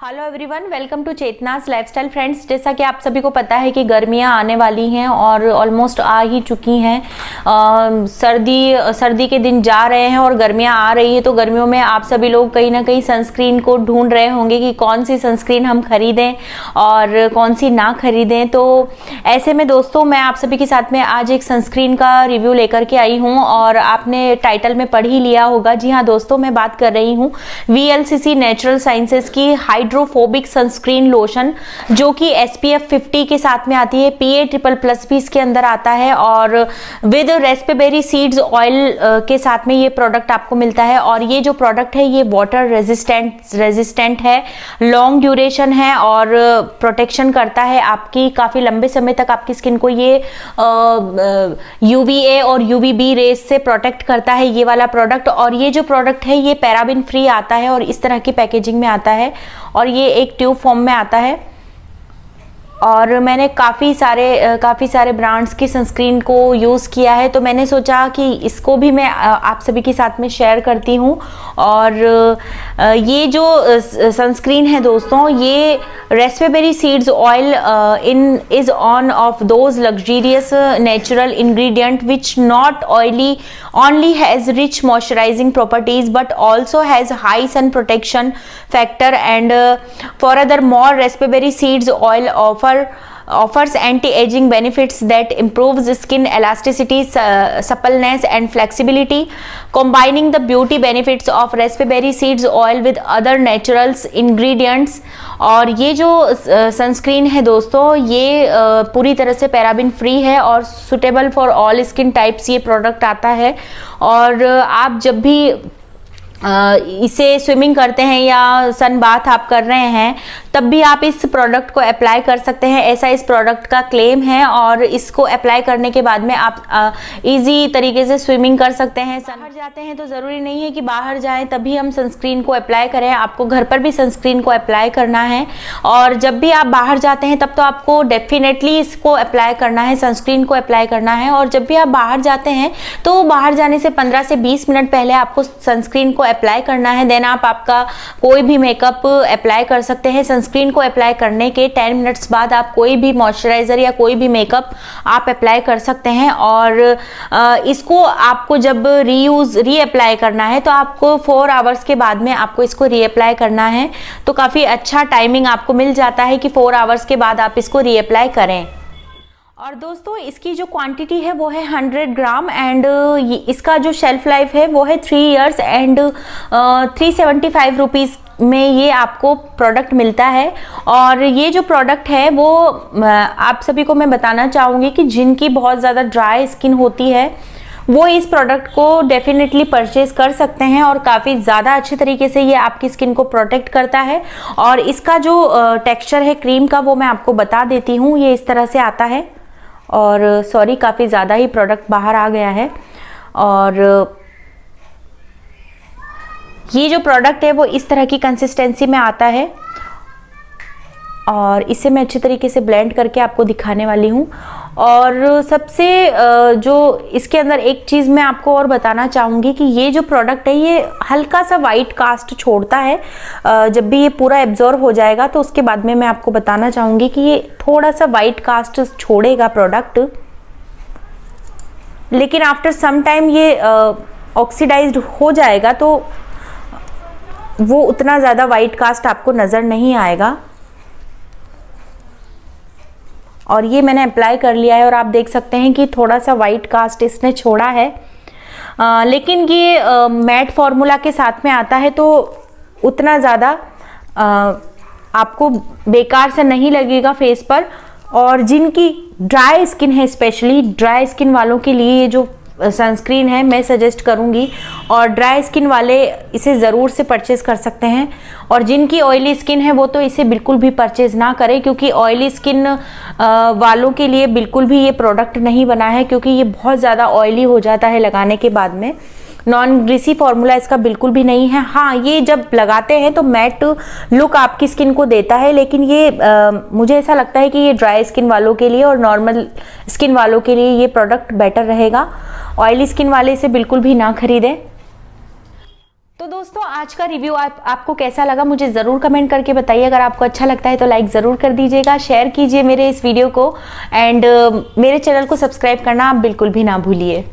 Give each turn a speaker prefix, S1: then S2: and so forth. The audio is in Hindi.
S1: Hello everyone welcome to Chetna's lifestyle friends जैसा कि आप सभी को पता है कि गर्मियाँ आने वाली हैं और ऑलमोस्ट आ ही चुकी हैं। सर्दी सर्दी के दिन जा रहे हैं और गर्मियाँ आ रही है तो गर्मियों में आप सभी लोग कहीं ना कहीं सनस्क्रीन को ढूंढ रहे होंगे कि कौन सी सनस्क्रीन हम खरीदें और कौन सी ना खरीदें। तो ऐसे में दोस्तों, मैं आप सभी के साथ में आज एक सनस्क्रीन का रिव्यू लेकर के आई हूँ और आपने टाइटल में पढ़ ही लिया होगा। जी हाँ दोस्तों, मैं बात कर रही हूँ वी नेचुरल साइंसेस की हाइड हाइड्रोफोबिक सनस्क्रीन लोशन, जो कि एस पी एफ़ फिफ्टी के साथ में आती है पी ए ट्रिपल प्लस भी इसके अंदर आता है, और विद रेस्पेबेरी सीड्स ऑयल के साथ में ये प्रोडक्ट आपको मिलता है, और ये जो प्रोडक्ट है, ये वाटर रेजिस्टेंट रेजिस्टेंट है लॉन्ग ड्यूरेशन है, और प्रोटेक्शन करता है आपकी, काफ़ी लंबे समय तक आपकी स्किन को ये यूवीए और यूवीबी रेस से प्रोटेक्ट करता है ये वाला प्रोडक्ट और ये जो प्रोडक्ट है, ये पैराबिन फ्री आता है, और इस तरह की पैकेजिंग में आता है और ये एक ट्यूब फॉर्म में आता है। और मैंने काफ़ी सारे काफ़ी सारे ब्रांड्स की सनस्क्रीन को यूज़ किया है तो मैंने सोचा कि इसको भी मैं आप सभी के साथ में शेयर करती हूँ। और ये जो सनस्क्रीन है दोस्तों ये raspberry seeds oil in is one of those luxurious natural ingredient which not oily has rich moisturizing properties but also has high sun protection factor and uh, for other more raspberry seeds oil offer offer offers anti-aging benefits that improves skin elasticity, uh, suppleness and flexibility, combining the beauty benefits of raspberry seeds oil with other naturals ingredients और ये जो सनस्क्रीन है दोस्तों ये पूरी तरह से पैराबिन फ्री है और suitable for all skin types ये प्रोडक्ट आता है और आप जब भी इसे स्विमिंग करते हैं या सन बाथ आप कर रहे हैं, तब भी आप इस प्रोडक्ट को अप्लाई कर सकते हैं। ऐसा इस प्रोडक्ट का क्लेम है और इसको अप्लाई करने के बाद में आप इजी तरीके से स्विमिंग कर सकते हैं। बाहर जाते हैं तो ज़रूरी नहीं है कि बाहर जाएँ, तभी हम सनस्क्रीन को अप्लाई करें। आपको घर पर भी सनस्क्रीन को अप्लाई करना है और जब भी आप बाहर जाते हैं, तब तो आपको डेफिनेटली इसको अप्लाई करना है सनस्क्रीन को अप्लाई करना है और जब भी आप बाहर जाते हैं तो बाहर जाने से पंद्रह से बीस मिनट पहले आपको सनस्क्रीन को अप्लाई करना है देन आप आपका कोई भी मेकअप अप्लाई कर सकते हैं। सनस्क्रीन को अप्लाई करने के 10 मिनट्स बाद आप कोई भी मॉइस्चराइजर या कोई भी मेकअप आप अप्लाई कर सकते हैं। और इसको आपको जब रीयूज रीअप्लाई करना है तो आपको फोर आवर्स के बाद में आपको इसको रीअप्लाई करना है। तो काफ़ी अच्छा टाइमिंग आपको मिल जाता है कि फोर आवर्स के बाद आप इसको री रीअप्लाई करें। और दोस्तों, इसकी जो क्वांटिटी है, वो है 100 ग्राम एंड इसका जो शेल्फ लाइफ है, वो है three years and three seventy five rupees में ये आपको प्रोडक्ट मिलता है। और ये जो प्रोडक्ट है, वो आप सभी को मैं बताना चाहूँगी कि जिनकी बहुत ज़्यादा ड्राई स्किन होती है, वो इस प्रोडक्ट को डेफिनेटली परचेज कर सकते हैं और काफ़ी ज़्यादा अच्छे तरीके से ये आपकी स्किन को प्रोटेक्ट करता है। और इसका जो टेक्सचर है क्रीम का, वो मैं आपको बता देती हूँ, ये इस तरह से आता है। और सॉरी काफ़ी ज़्यादा ही प्रोडक्ट बाहर आ गया है। और ये जो प्रोडक्ट है वो इस तरह की कंसिस्टेंसी में आता है। और इसे मैं अच्छे तरीके से ब्लेंड करके आपको दिखाने वाली हूँ। और सबसे जो इसके अंदर एक चीज़ मैं आपको और बताना चाहूँगी कि ये जो प्रोडक्ट है, ये हल्का सा वाइट कास्ट छोड़ता है। जब भी ये पूरा एब्जॉर्व हो जाएगा तो उसके बाद में मैं आपको बताना चाहूँगी कि ये थोड़ा सा वाइट कास्ट छोड़ेगा प्रोडक्ट लेकिन आफ्टर सम टाइम ये ऑक्सीडाइज्ड हो जाएगा तो वो उतना ज़्यादा वाइट कास्ट आपको नज़र नहीं आएगा। और ये मैंने अप्लाई कर लिया है और आप देख सकते हैं कि थोड़ा सा वाइट कास्ट इसने छोड़ा है। आ, लेकिन ये मैट फॉर्मूला के साथ में आता है तो उतना ज़्यादा आपको बेकार से नहीं लगेगा फेस पर। और जिनकी ड्राई स्किन है स्पेशली ड्राई स्किन वालों के लिए ये जो सनस्क्रीन है, मैं सजेस्ट करूँगी और ड्राई स्किन वाले इसे ज़रूर से परचेज़ कर सकते हैं। और जिनकी ऑयली स्किन है, वो तो इसे बिल्कुल भी परचेज़ ना करें, क्योंकि ऑयली स्किन वालों के लिए बिल्कुल भी ये प्रोडक्ट नहीं बना है, क्योंकि ये बहुत ज़्यादा ऑयली हो जाता है लगाने के बाद में। नॉन ग्रीसी फॉर्मूला इसका बिल्कुल भी नहीं है। हाँ ये जब लगाते हैं तो मैट लुक आपकी स्किन को देता है लेकिन ये आ, मुझे ऐसा लगता है कि ये ड्राई स्किन वालों के लिए और नॉर्मल स्किन वालों के लिए ये प्रोडक्ट बेटर रहेगा। ऑयली स्किन वाले इसे बिल्कुल भी ना खरीदें। तो दोस्तों आज का रिव्यू आप, आपको कैसा लगा मुझे ज़रूर कमेंट करके बताइए। अगर आपको अच्छा लगता है तो लाइक ज़रूर कर दीजिएगा शेयर कीजिए मेरे इस वीडियो को। एंड uh, मेरे चैनल को सब्सक्राइब करना आप बिल्कुल भी ना भूलिए।